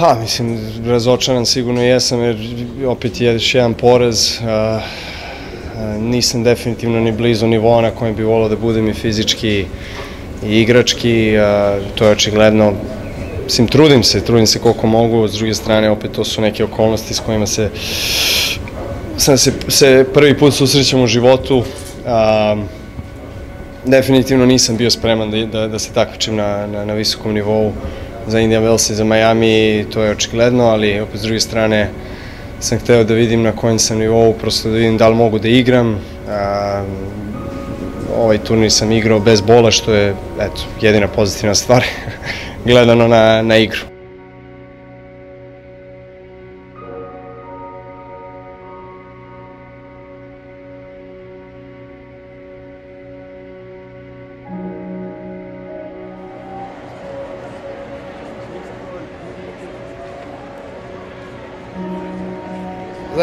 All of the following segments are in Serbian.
Pa, mislim, razočaran sigurno jesam, jer opet je još jedan porez. Nisam definitivno ni blizu nivoa na kojem bi volao da budem i fizički i igrački. To je očigledno Mislim, trudim se, trudim se koliko mogu, s druge strane opet to su neke okolnosti s kojima se sam se, se prvi put susrećem u životu. Definitivno nisam bio spreman da, da, da se takmičim na, na, na visokom nivou za Indian Wells i za Miami, to je očigledno, ali opet s druge strane sam hteo da vidim na kojem sam nivou, prosto da vidim da li mogu da igram. Ovaj turnir sam igrao bez bola, što je eto, jedina pozitivna stvar gledano na, na igru.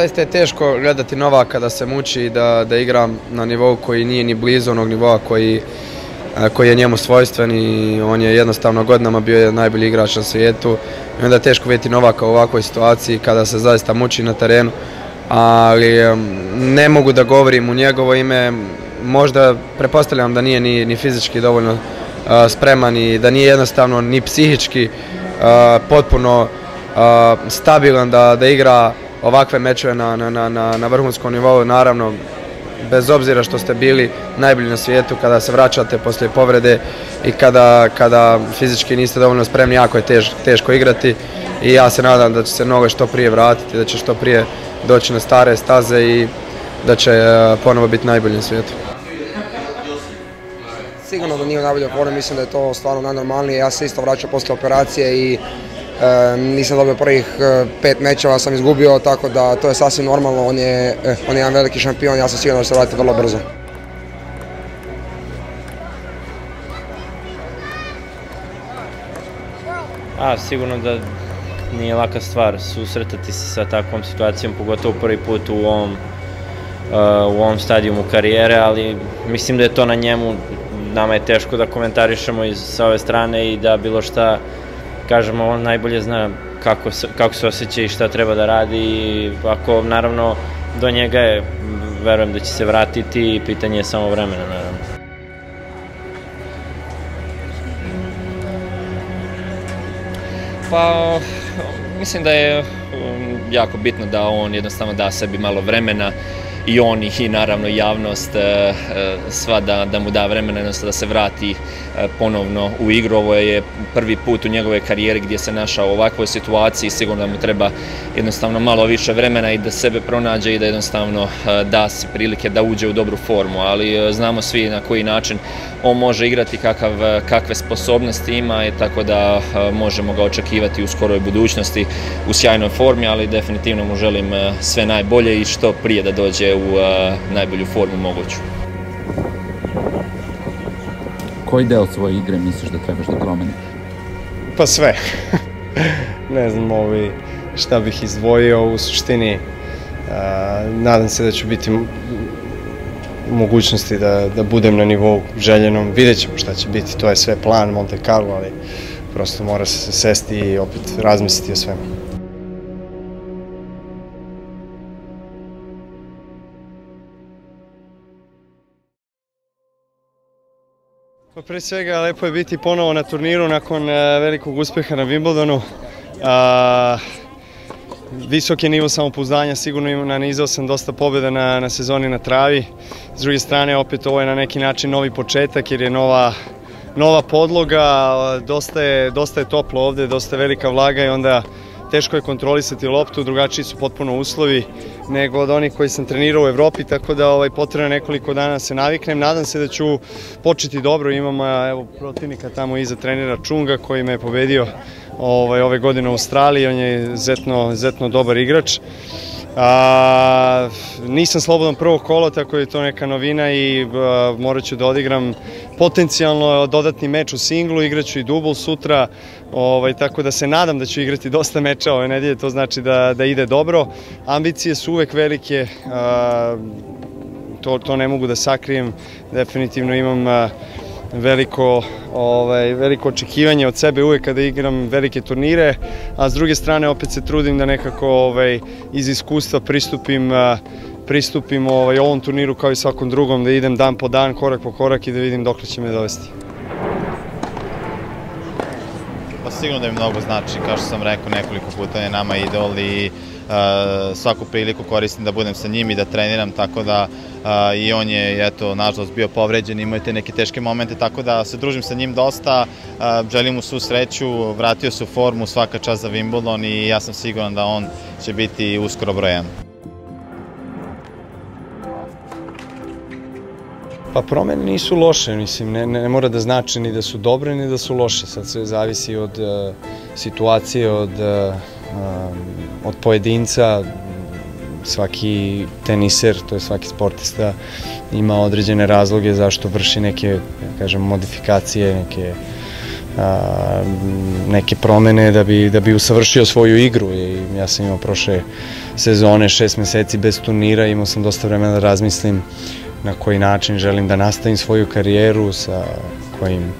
Zaista je teško gledati Novaka da se muči da, da igra na nivou koji nije ni blizu onog nivoa koji, koji je njemu svojstven i on je jednostavno godinama bio najbolji igrač na svijetu. I onda je teško vidjeti Novaka u ovakvoj situaciji kada se zaista muči na terenu ali ne mogu da govorim u njegovo ime. Možda prepostavljam da nije ni, ni fizički dovoljno uh, spreman i da nije jednostavno ni psihički uh, potpuno uh, stabilan da, da igra ovakve mečeve na, na, na, na vrhunskom nivou, naravno bez obzira što ste bili najbolji na svijetu kada se vraćate posle povrede i kada, kada fizički niste dovoljno spremni, jako je tež, teško igrati i ja se nadam da će se noge što prije vratiti, da će što prije doći na stare staze i da će e, ponovo biti najbolji na svijetu. Sigurno da nije u najboljoj mislim da je to stvarno najnormalnije. Ja se isto vraćam posle operacije i E, nisam dobio prvih e, pet mečeva, sam izgubio, tako da to je sasvim normalno, on je, e, on je jedan veliki šampion, ja sam siguran da će se vratiti vrlo brzo. A, sigurno da nije laka stvar susretati se sa takvom situacijom, pogotovo prvi put u ovom, uh, u ovom stadijumu karijere, ali mislim da je to na njemu, nama je teško da komentarišemo iz, sa ove strane i da bilo šta kažemo, on najbolje zna kako se, kako se osjeća i šta treba da radi i ako naravno do njega je, verujem da će se vratiti i pitanje je samo vremena naravno. Pa, mislim da je um, jako bitno da on jednostavno da sebi malo vremena i on i naravno javnost e, e, sva da, da mu da vremena da se vrati e, ponovno u igru. Ovo je prvi put u njegove karijere gdje se našao u ovakvoj situaciji. Sigurno da mu treba jednostavno malo više vremena i da sebe pronađe i da jednostavno da si prilike da uđe u dobru formu. Ali znamo svi na koji način on može igrati, kakav, kakve sposobnosti ima i tako da možemo ga očekivati u skoroj budućnosti u sjajnoj formi, ali definitivno mu želim sve najbolje i što prije da dođe u najbolju formu moguću. Koji deo svoje igre misliš da trebaš da promeni? Pa sve. ne znam ovi, šta bih izdvojio u suštini. A, nadam se da ću biti mogućnosti da, da budem na nivou željenom. Vidjet ćemo šta će biti, to je sve plan Monte Carlo, ali prosto mora se sesti i opet razmisliti o svemu. Pa pre svega lepo je biti ponovo na turniru nakon e, velikog uspeha na Wimbledonu. A, visok je nivo samopouzdanja, sigurno ima, nanizao sam dosta pobjeda na, na sezoni na travi. S druge strane, opet ovo je na neki način novi početak jer je nova, nova podloga, dosta je, dosta je toplo ovde, dosta je velika vlaga i onda teško je kontrolisati loptu, drugačiji su potpuno uslovi nego od onih koji sam trenirao u Evropi, tako da ovaj, potrebno nekoliko dana da se naviknem. Nadam se da ću početi dobro, imam evo, protivnika tamo iza trenera Čunga koji me je pobedio ovaj, ove godine u Australiji, on je zetno, zetno dobar igrač. A, nisam slobodan prvog kola, tako je to neka novina i a, morat ću da odigram potencijalno dodatni meč u singlu, igraću i dubl sutra, ovaj, tako da se nadam da ću igrati dosta meča ove nedelje, to znači da, da ide dobro. Ambicije su uvek velike, to, to ne mogu da sakrijem, definitivno imam veliko, ovaj, veliko očekivanje od sebe uvek kada igram velike turnire, a s druge strane opet se trudim da nekako ovaj, iz iskustva pristupim pristupim ovaj, ovom turniru kao i svakom drugom, da idem dan po dan, korak po korak i da vidim dok će me dovesti. Pa sigurno da mi mnogo znači, kao što sam rekao nekoliko puta, je nama idol i uh, svaku priliku koristim da budem sa njim i da treniram, tako da uh, i on je, eto, nažalost bio povređen, imao te neke teške momente, tako da se družim sa njim dosta, uh, želim mu svu sreću, vratio se u formu svaka čast za Wimbledon i ja sam siguran da on će biti uskoro brojan. Pa promene nisu loše, mislim, ne, ne mora da znači ni da su dobre ni da su loše, sad sve zavisi od uh, situacije, od, uh, od pojedinca, svaki teniser, to je svaki sportista, ima određene razloge zašto vrši neke, ja kažem, modifikacije, neke a, neke promene da bi, da bi usavršio svoju igru. I ja sam imao prošle sezone šest meseci bez turnira, imao sam dosta vremena da razmislim na koji način želim da nastavim svoju karijeru, sa kojim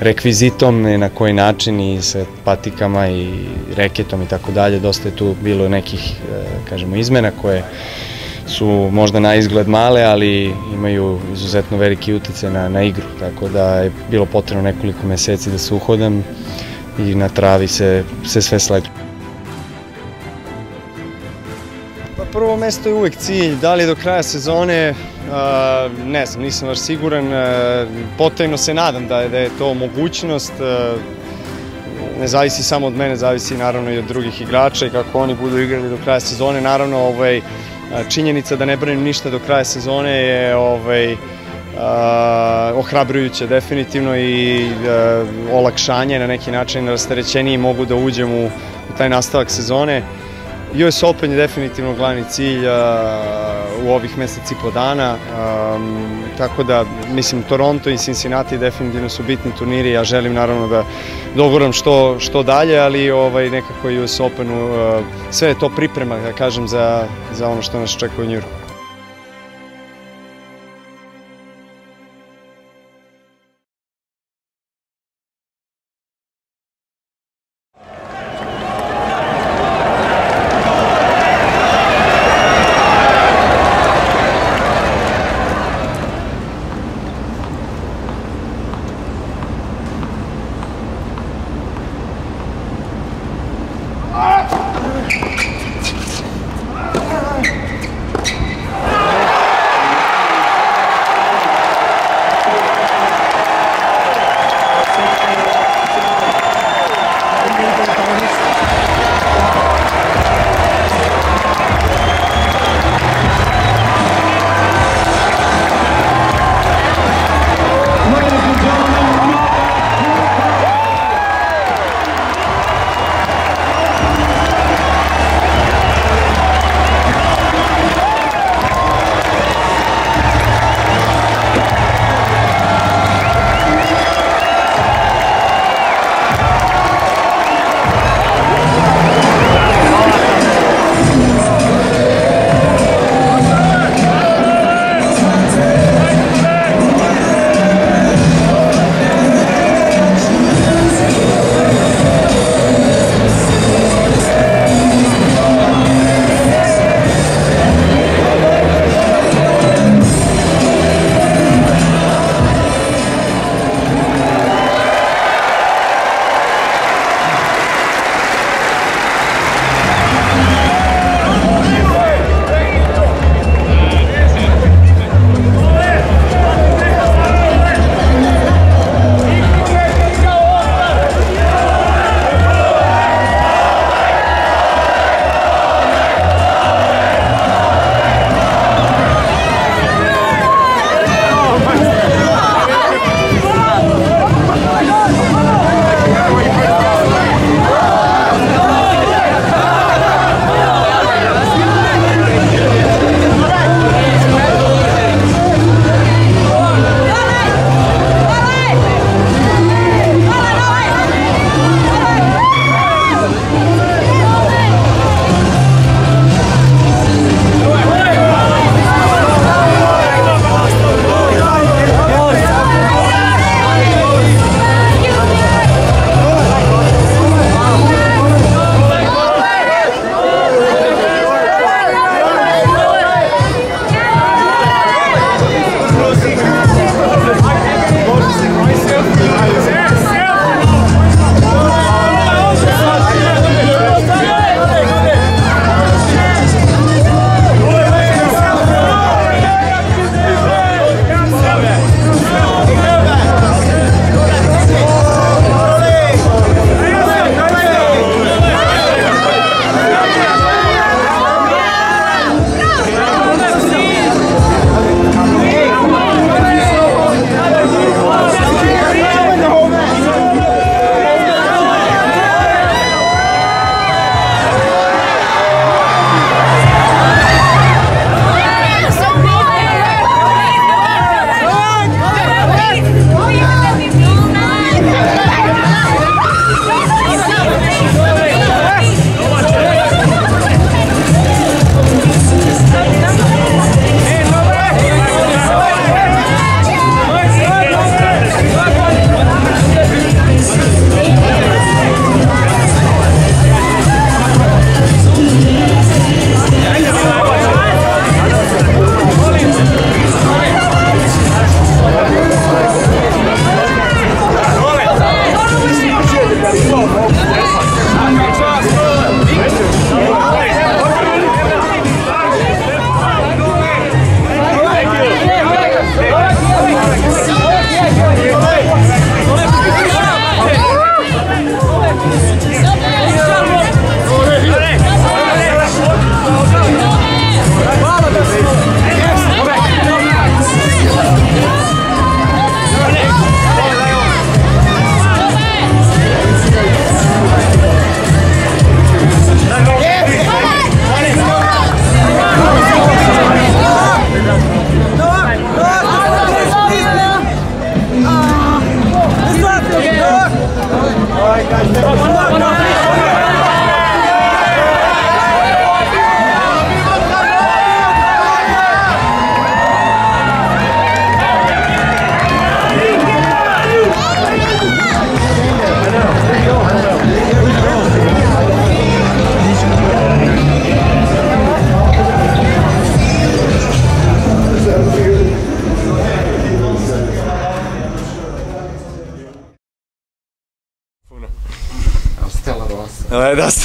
rekvizitom, na koji način i sa patikama i reketom i tako dalje. Dosta je tu bilo nekih, e, kažemo, izmena koje su možda na izgled male, ali imaju izuzetno veliki utjecaj na, na igru, tako da je bilo potrebno nekoliko meseci da se uhodam i na travi se, se sve sledi. Prvo mesto je uvek cilj, da li do kraja sezone, ne znam, nisam baš siguran, potajno se nadam da je, da je to mogućnost, ne zavisi samo od mene, zavisi naravno i od drugih igrača i kako oni budu igrali do kraja sezone, naravno ovaj, činjenica da ne branim ništa do kraja sezone je ovaj, ohrabrujuće definitivno i olakšanje na neki način rasterećeniji mogu da uđem u, u taj nastavak sezone. US Open je definitivno glavni cilj u ovih meseci po dana, tako da mislim Toronto i Cincinnati definitivno su bitni turniri, ja želim naravno da dogoram što, što dalje, ali ovaj, nekako US Openu sve je to priprema, da kažem, za, za ono što nas čeka u Njurku.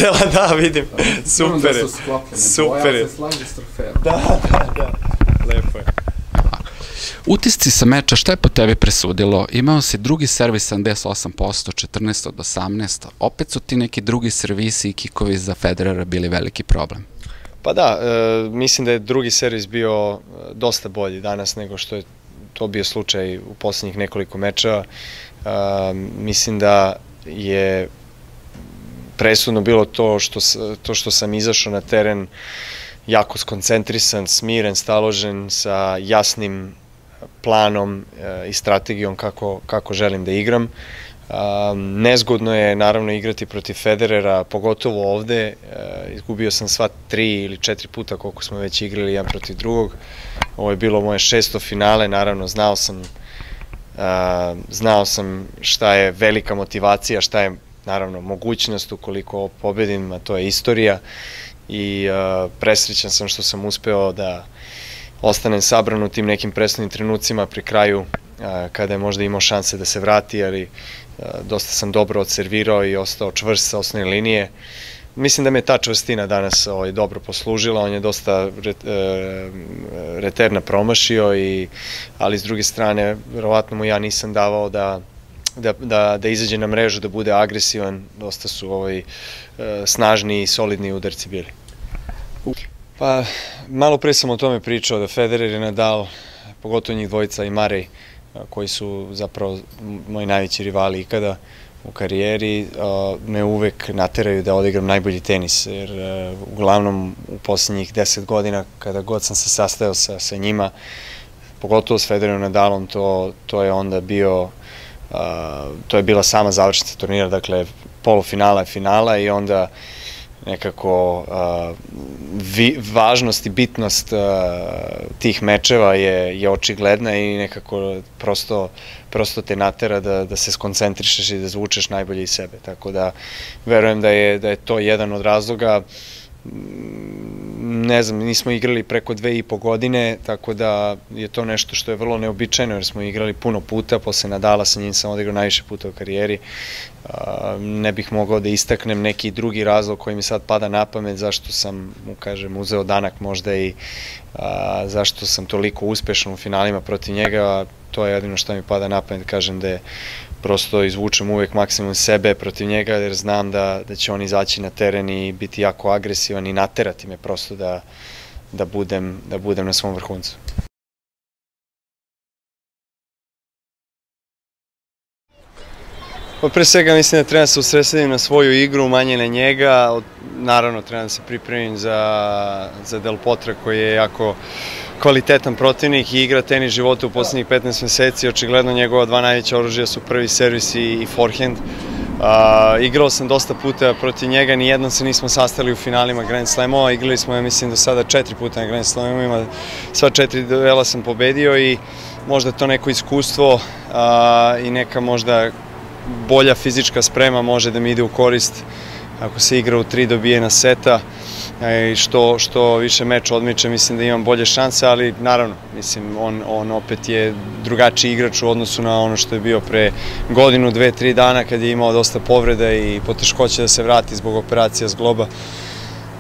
E, Da, da, vidim. Da Super je. su sklopljene. Super Boja je. se slaže s trofejom. Da, da, da. Lepo je. Utisci sa meča, šta je po tebi presudilo? Imao si drugi servis 78%, 14 od 18. Opet su ti neki drugi servisi i kikovi za Federera bili veliki problem. Pa da, e, mislim da je drugi servis bio e, dosta bolji danas nego što je to bio slučaj u poslednjih nekoliko mečeva. E, mislim da je presudno bilo to što, to što sam izašao na teren jako skoncentrisan, smiren, staložen, sa jasnim planom e, i strategijom kako, kako želim da igram. Nezgodno je naravno igrati protiv Federera, pogotovo ovde. E, izgubio sam sva tri ili četiri puta koliko smo već igrali jedan protiv drugog. Ovo je bilo moje šesto finale, naravno znao sam znao sam šta je velika motivacija, šta je naravno mogućnost ukoliko pobedim, a to je istorija i presrećan sam što sam uspeo da ostanem sabran u tim nekim presudnim trenucima pri kraju kada je možda imao šanse da se vrati, ali dosta sam dobro odservirao i ostao čvrst sa osnovne linije. Mislim da me ta čvrstina danas ovaj, dobro poslužila, on je dosta e, reterna promašio, i, ali s druge strane, verovatno mu ja nisam davao da, da, da, da izađe na mrežu, da bude agresivan, dosta su ovaj, e, snažni i solidni udarci bili. Pa, malo pre sam o tome pričao, da Federer i Nadal, pogotovo njih dvojica i Marej, koji su zapravo moji najveći rivali ikada u karijeri, a, me uvek nateraju da odigram najbolji tenis, jer a, uglavnom u poslednjih deset godina, kada god sam se sastajao sa, sa njima, pogotovo s Federerom Nadalom, to, to je onda bio a, to je bila sama završnica turnira, dakle polufinala je finala i onda nekako uh, važnost i bitnost uh, tih mečeva je, je očigledna i nekako prosto, prosto te natera da, da se skoncentrišeš i da zvučeš najbolje iz sebe. Tako da verujem da je, da je to jedan od razloga ne znam, nismo igrali preko dve i po godine, tako da je to nešto što je vrlo neobičajno, jer smo igrali puno puta, posle Nadala sa njim sam odigrao najviše puta u karijeri. Ne bih mogao da istaknem neki drugi razlog koji mi sad pada na pamet, zašto sam, mu kažem, uzeo danak možda i zašto sam toliko uspešan u finalima protiv njega, to je jedino što mi pada na pamet, kažem da je prosto izvučem uvek maksimum sebe protiv njega jer znam da, da će on izaći na teren i biti jako agresivan i naterati me prosto da, da, budem, da budem na svom vrhuncu. Pa pre svega mislim da treba da se usredsredim na svoju igru, manje na njega. Naravno treba da se pripremim za, za Del Potra koji je jako kvalitetan protivnik i igra tenis života u poslednjih 15 meseci. Očigledno njegova dva najveća oružja su prvi servis i, forehand. Igrao sam dosta puta protiv njega, ni jednom se nismo sastali u finalima Grand Slamova, igrali smo, ja mislim, do sada četiri puta na Grand Slamovima, sva četiri duela sam pobedio i možda to neko iskustvo i neka možda bolja fizička sprema može da mi ide u korist ako se igra u tri dobijena seta što, što više meč odmiče mislim da imam bolje šanse, ali naravno mislim on, on opet je drugačiji igrač u odnosu na ono što je bio pre godinu, dve, tri dana kad je imao dosta povreda i poteškoće da se vrati zbog operacija zgloba.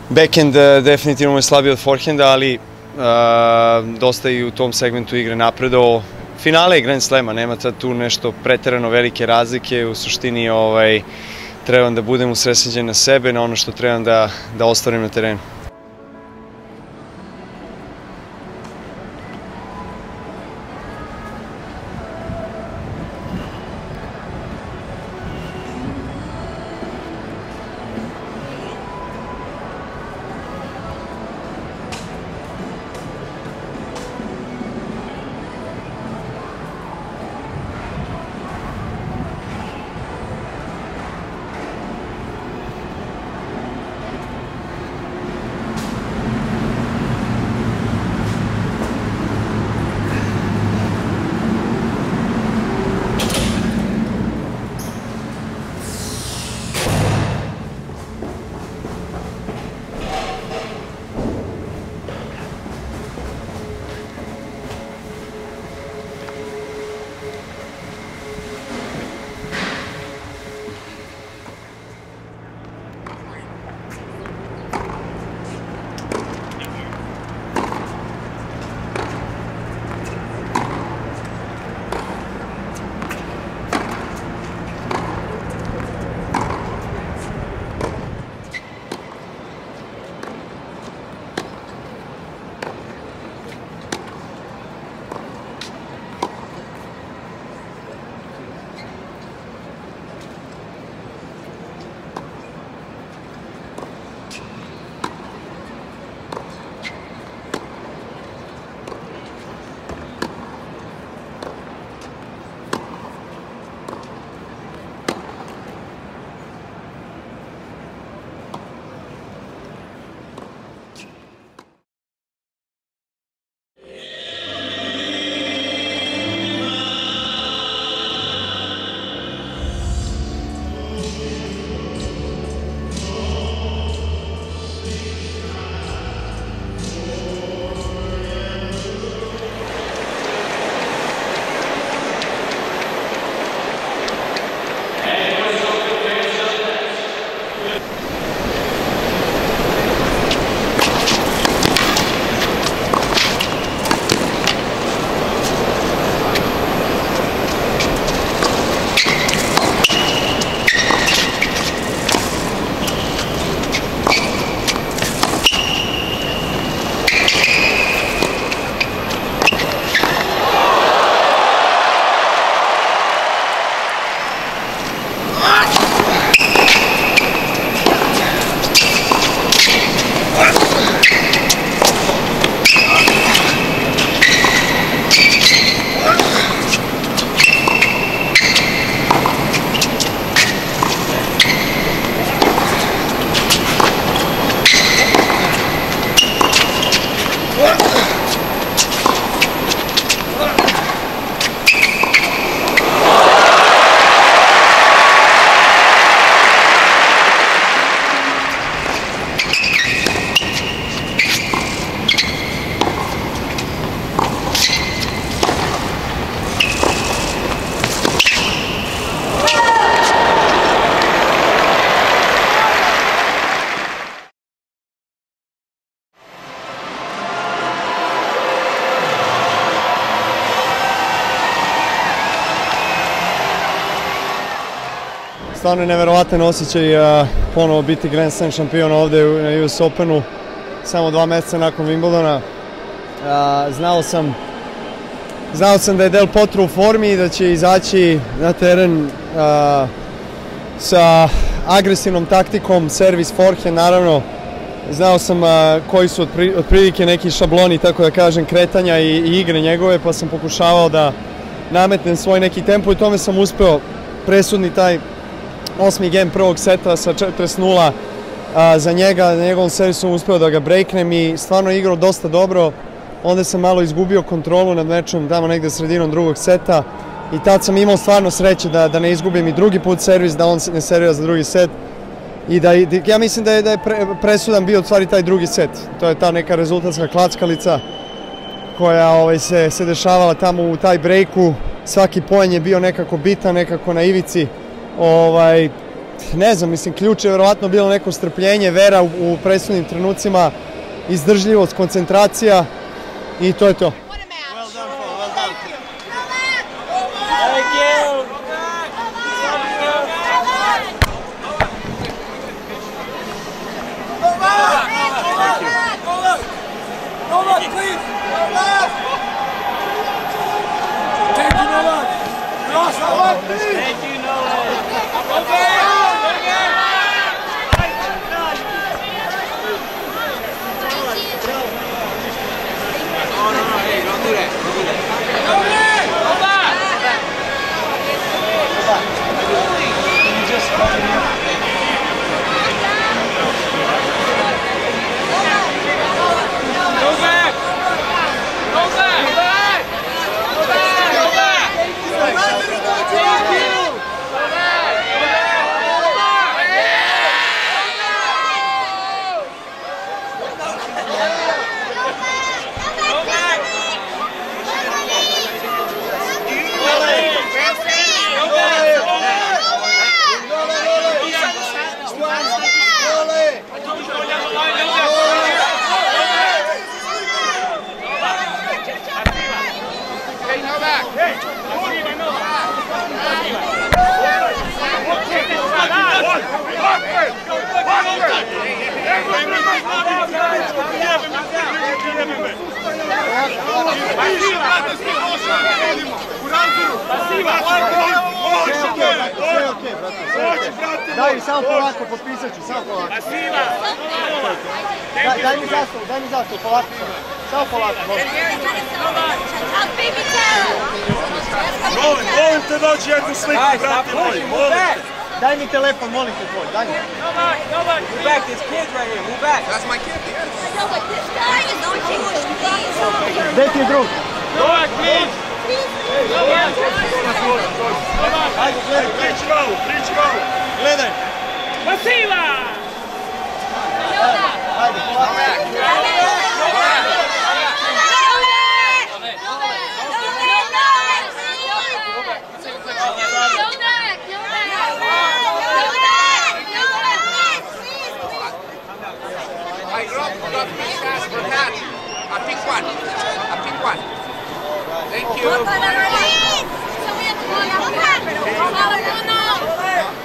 Backhand eh, definitivno je slabiji od forehanda, ali uh, dosta i u tom segmentu igre napredovao. Finale je Grand Slema, nema tu nešto preterano velike razlike, u suštini ovaj, trebam da budem usredsređen na sebe, na ono što trebam da, da ostvarim na terenu. Stvarno je neverovatan osjećaj ponovo biti Grand Slam šampion ovde na US Openu, samo dva meseca nakon Wimbledona. Uh, znao sam Znao sam da je Del Potro u formi i da će izaći na teren sa agresivnom taktikom, servis forehand naravno. Znao sam koji su otpri, otprilike neki šabloni, tako da kažem, kretanja i, i igre njegove, pa sam pokušavao da nametnem svoj neki tempo i tome sam uspeo presudni taj osmi game prvog seta sa 40-0 za njega, na njegovom servisu uspeo da ga breaknem i stvarno igrao dosta dobro. Onda sam malo izgubio kontrolu nad mečom tamo negde sredinom drugog seta i tad sam imao stvarno sreće da, da ne izgubim i drugi put servis, da on ne servira za drugi set i da, ja mislim da je, da je pre, presudan bio u stvari taj drugi set. To je ta neka rezultatska klackalica koja ovaj, se, se dešavala tamo u taj brejku. Svaki poen je bio nekako bitan, nekako na ivici. Ovaj, ne znam, mislim, ključ je verovatno bilo neko strpljenje, vera u, u presudnim trenucima, izdržljivost, koncentracija i to je to. Daj, samo polako, potpisat ću, samo polako. Daj, daj mi zastavu, daj mi zastavu, polako. Samo polako, molim. Molim, molim te dođi jednu sliku, brate moj, molim te. Daj mi telefon, molim te tvoj, daj mi. Go back, go back. Move back, There's kids right here, move back. That's my kid, yes. No, but this guy is on you, please. Gdje ti je drug? Go back, please. Go back. Go back. Ajde, gledaj. Prič gol, prič gol. Gledaj. Pasiva! Ajde, polako. from that. I pick one. I pick one. Thank you.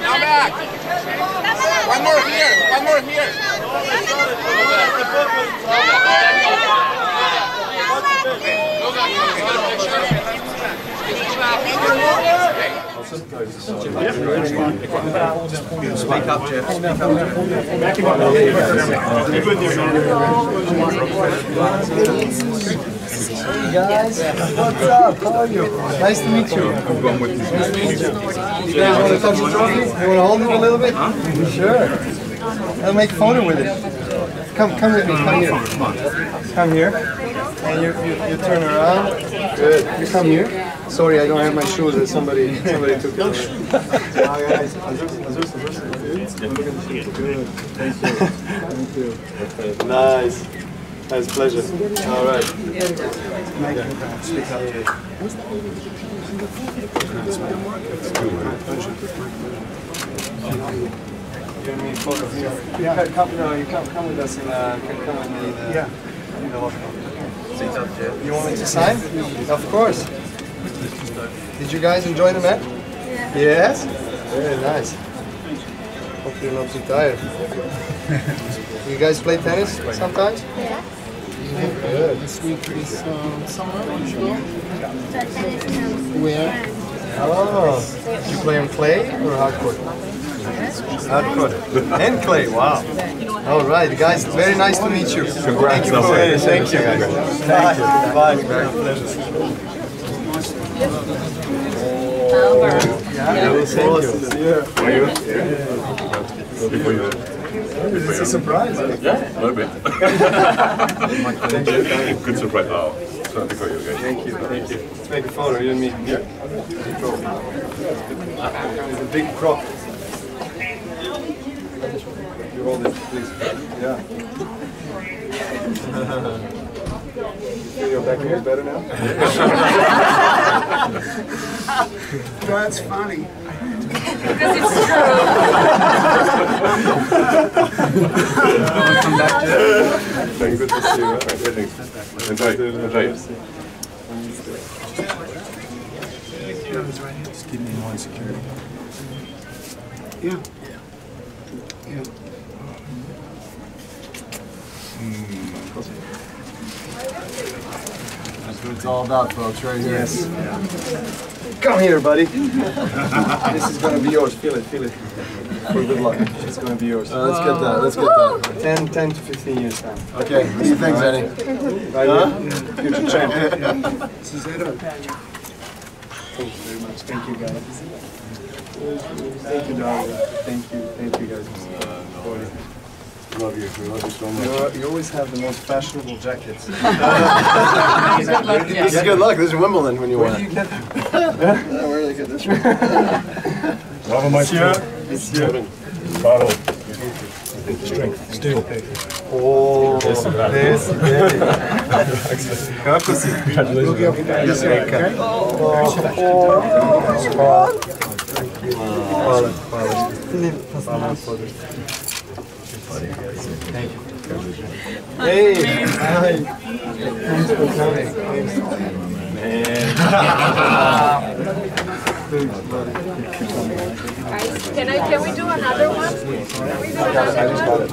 Now back. One more here. One more here guys. What's up? How are you? Nice to meet you. Nice to meet you. You want to touch the trophy? You want to hold it a little bit? Sure. I'll make a photo with it. Come, come with me. Come here. Come here. And you, you, you turn around. Good. You come here. Sorry, I don't have my shoes. and Somebody, somebody took it. Hi guys. Good. Thank you. Thank you. Nice. Nice pleasure. All right. You and me photo. Yeah, come, no, you come, come with us in, uh, come come with me the, yeah. in the locker room. You want me to sign? Of course. Did you guys enjoy the match? Yeah. Yes? Very nice. Hope you're not too tired. you guys play tennis sometimes? Yeah. Good. This week is um, summer. Where? Oh, you play on clay or hard court? Hard court. And clay, wow. All right, guys, very nice to meet you. Thank you for Thank you, guys. Thank you. Bye. Very pleasure. It's a surprise. Yeah, a little bit. Good surprise. Oh, you. Thank you. Thank you. Let's make a photo, you and me. Yeah. A big crop. You hold it, please. Yeah. Your back here is better now? That's funny. Because it's Come back to Thanks. Good to see you. Enjoy. Enjoy. Just give me one security. Yeah. Yeah. Hmm. Mm. That's what it's all about, folks, right here. Yes. Come here, buddy. this is gonna be yours. Feel it, feel it. For good luck. It's gonna be yours. Uh, let's get that, let's get that. 10, 10 to 15 years time. Okay, what do you think, Zenny? Right Huh? Future champ. This is it. Thank you very much. Thank you, guys. Thank you, darling. Thank you. Thank you, guys. Love you. We love you so much. You, you always have the most fashionable jackets. Good luck, yes. Yeah, good luck. This is Wimbledon when you Where won. do you get Yeah, where do they get this from? Bravo, Monsieur. Monsieur. Bravo. Strength. Steel. Oh, Yes, bravo. this, Kako si? Congratulations. Hvala, hvala. Hvala na podršci. Thank you. Hey, hi. Thanks for coming. Thanks. Can I, can we do another one? Can we do another one?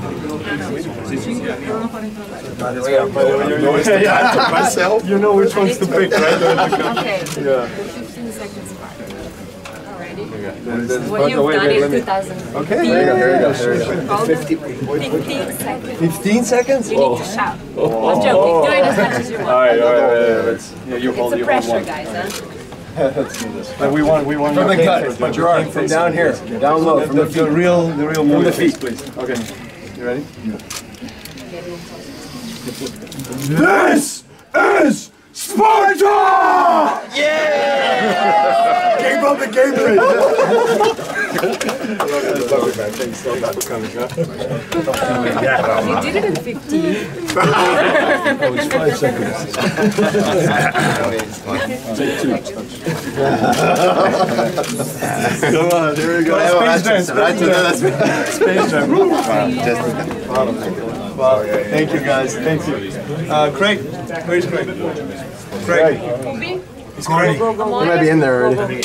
myself. You know which ones to pick, right? Okay. Yeah. 15 seconds apart. Alrighty. Then- What you've wait, done wait, is 2000. Okay, here you go, here you go, here you go. Hold on. 15 seconds. 15 seconds? You need to oh. shout. Oh. I'm joking. Do it as much as you want. All right, all right, all right, all right. Yeah, you It's hold, a pressure, one. guys, huh? Let's do this. But we want, we want From the cane gut, but your your cane arm from down here, please. down low, The- from the, the the real, the real From the feet. please. Okay. You ready? This is Sparta! Yeah! Game up the game play. Love you, man. Thanks so much for coming, huh? You did it in 15. Oh, it's five seconds. Take two. Come on, here we go. Whatever, Space that's- Jam, that's- Space Jam. that's- Space Jam. Wow, Wow, thank you guys, thank you. Uh, Craig, where's Craig? Craig. He's Cordy. He might be in there already.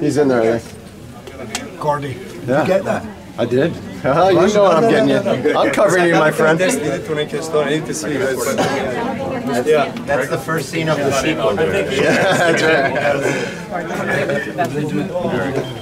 He's in there, I think. Gordy. Yeah. You get that? I did. Uh, you know what I'm getting you. I'm covering you, my friend. to make a story. I need to see it. Yeah. That's the first scene of the sequel. Yeah, that's It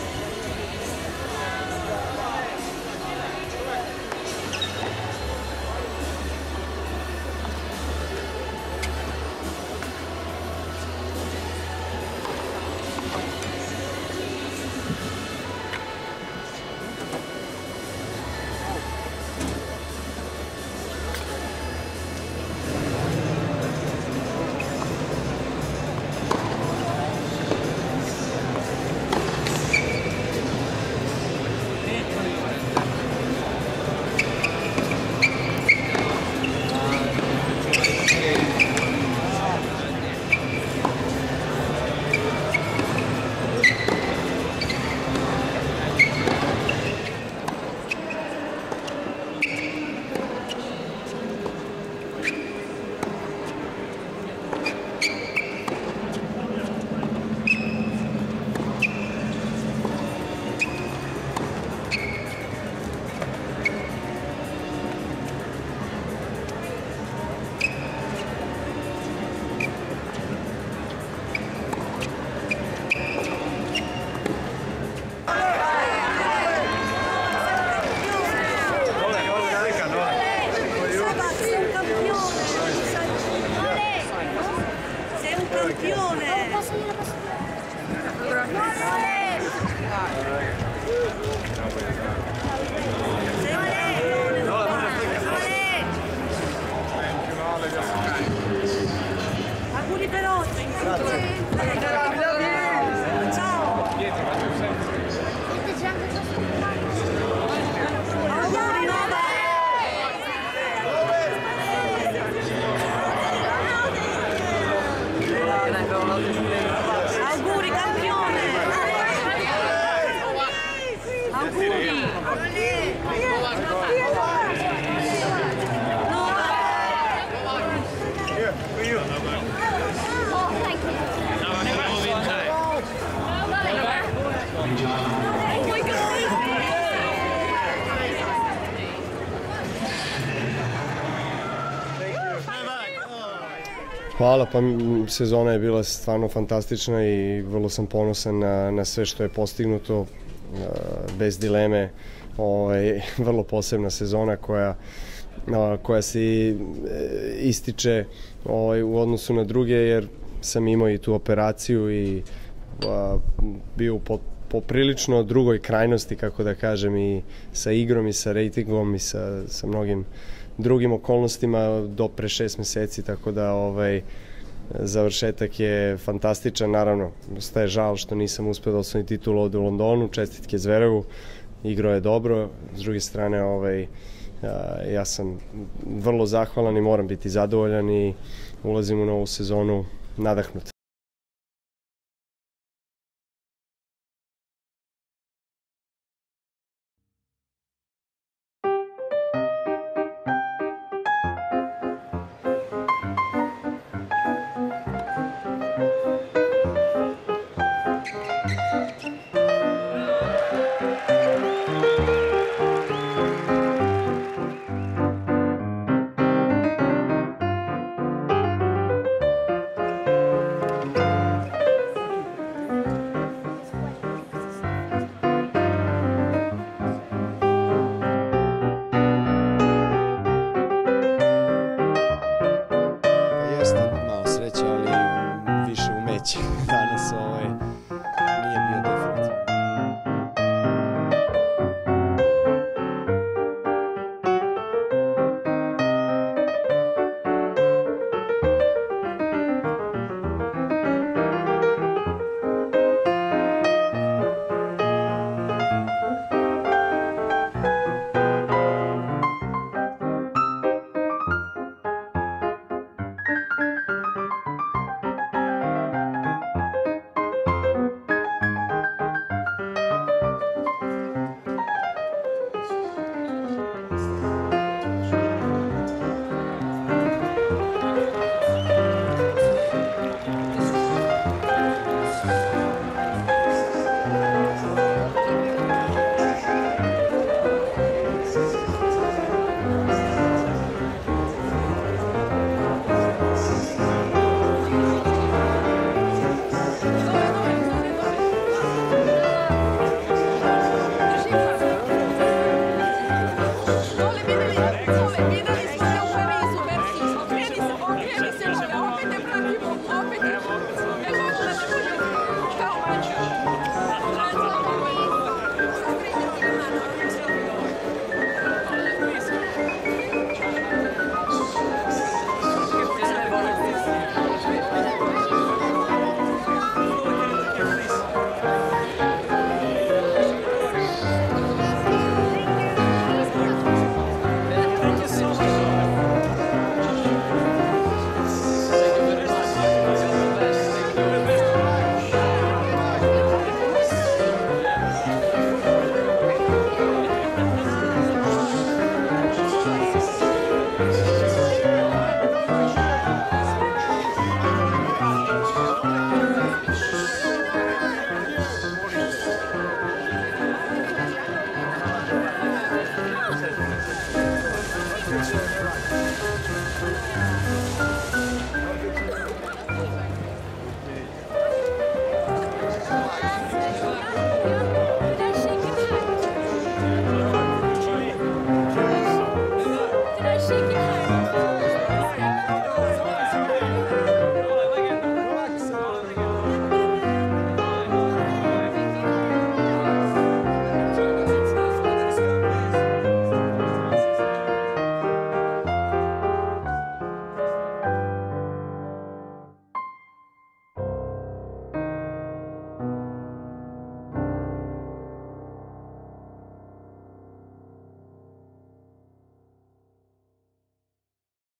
Hvala, pa sezona je bila stvarno fantastična i vrlo sam ponosan na, na sve što je postignuto, bez dileme, ovaj, vrlo posebna sezona koja, koja se e, ističe ovaj, u odnosu na druge jer sam imao i tu operaciju i a, bio po, poprilično drugoj krajnosti, kako da kažem, i sa igrom i sa rejtingom i sa, sa mnogim drugim okolnostima do pre šest meseci, tako da ovaj, završetak je fantastičan, naravno, staje žal što nisam uspeo da osvojim titul ovde u Londonu, čestitke Zverevu, igrao je dobro, s druge strane ovaj, ja sam vrlo zahvalan i moram biti zadovoljan i ulazim u novu sezonu nadahnut.